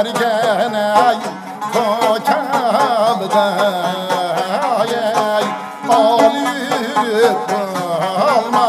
erken ay kokalda ay alıp alma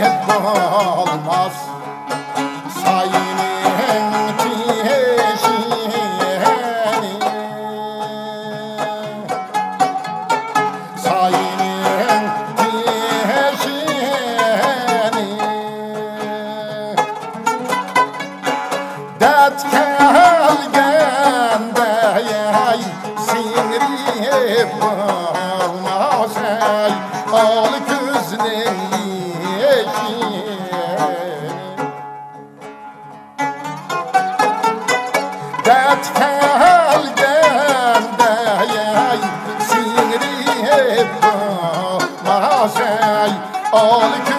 pek olmaz Sayının peşini Dert Maharashai, Singri Heppa, Maharashai, all